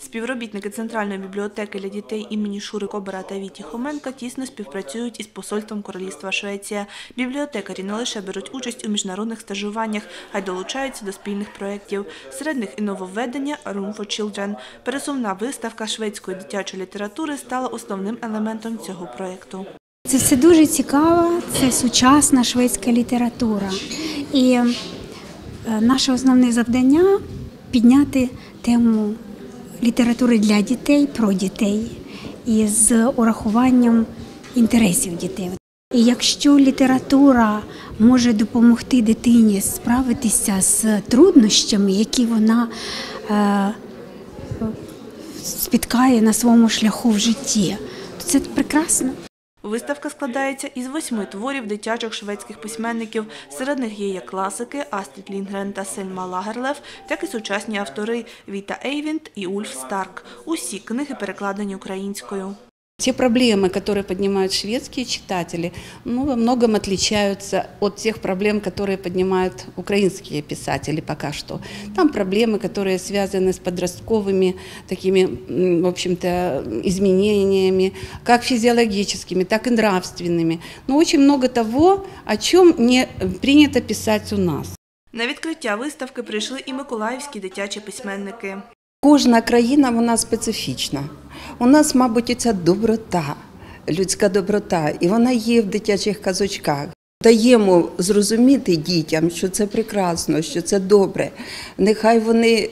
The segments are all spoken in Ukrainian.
Співробітники Центральної бібліотеки для дітей імені Шури Кобера та Віті Хоменка тісно співпрацюють із посольством Королівства Швеція. Бібліотекарі не лише беруть участь у міжнародних стажуваннях, а й долучаються до спільних проєктів. Серед них і нововведення «Room for Children». Пересувна виставка шведської дитячої літератури стала основним елементом цього проєкту. Це все дуже цікаво, це сучасна шведська література. І е, наше основне завдання підняти тему літератури для дітей, про дітей і з урахуванням інтересів дітей. І якщо література може допомогти дитині справитися з труднощами, які вона е, спіткає на своєму шляху в житті, то це прекрасно. Виставка складається із восьми творів дитячих шведських письменників. Серед них є як класики Астрід Лінгрен та Сельма Лагерлев, так і сучасні автори Віта Ейвінт і Ульф Старк. Усі книги перекладені українською. Те проблемы, которые поднимают шведские читатели, ну, во многом отличаются от тех проблем, которые поднимают украинские писатели пока что. Там проблемы, которые связаны с подростковыми такими, м, в общем-то, изменениями, как физиологическими, так и нравственными. Но очень много того, о чем не принято писать у нас. На відкриття виставки прийшли і миколаївські дитячі письменники. Кожна країна вона специфічна. У нас, мабуть, ця доброта, людська доброта, і вона є в дитячих казочках. Даємо зрозуміти дітям, що це прекрасно, що це добре. Нехай вони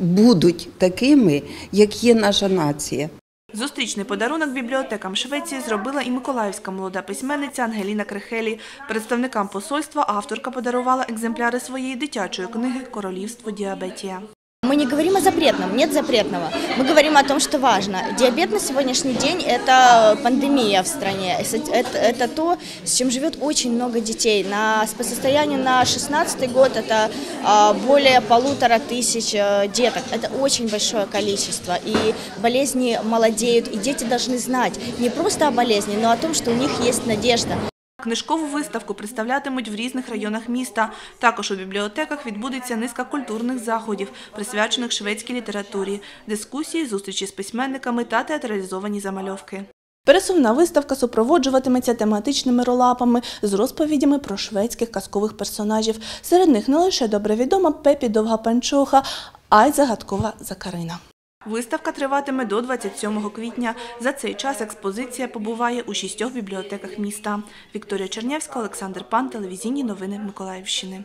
будуть такими, як є наша нація. Зустрічний подарунок бібліотекам Швеції зробила і миколаївська молода письменниця Ангеліна Крехелі. Представникам посольства авторка подарувала екземпляри своєї дитячої книги Королівство діабетія. Мы не говорим о запретном, нет запретного. Мы говорим о том, что важно. Диабет на сегодняшний день – это пандемия в стране. Это, это то, с чем живет очень много детей. На, по состоянию на 16 год это а, более полутора тысяч э, деток. Это очень большое количество. И болезни молодеют, и дети должны знать не просто о болезни, но о том, что у них есть надежда. Книжкову виставку представлятимуть в різних районах міста. Також у бібліотеках відбудеться низка культурних заходів, присвячених шведській літературі, дискусії, зустрічі з письменниками та театралізовані замальовки. Пересувна виставка супроводжуватиметься тематичними ролапами з розповідями про шведських казкових персонажів. Серед них не лише добре відома Пепі Довга Панчоха, а й загадкова Закарина. Виставка триватиме до 27 квітня. За цей час експозиція побуває у шістьох бібліотеках міста. Вікторія Чернявська, Олександр Пан, телевізійні новини Миколаївщини.